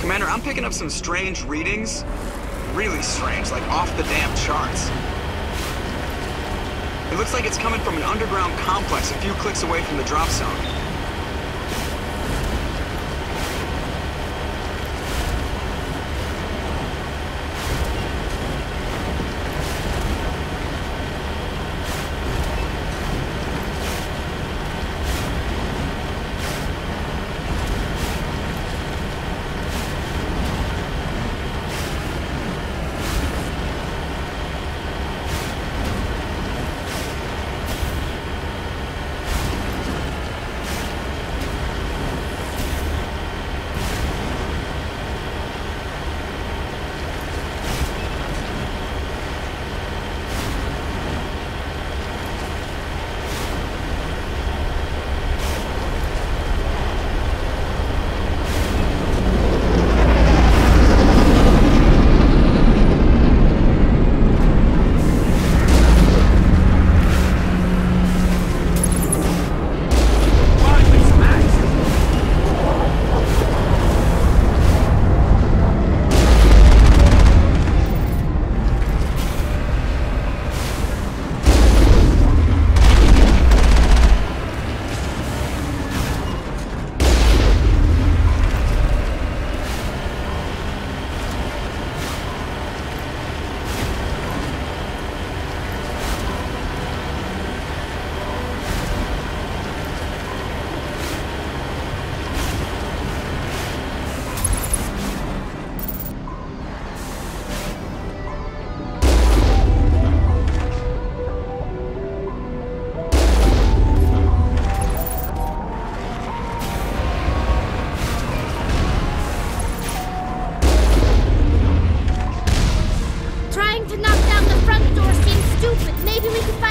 Commander, I'm picking up some strange readings. Really strange, like off the damn charts. It looks like it's coming from an underground complex a few clicks away from the drop zone. Maybe we can find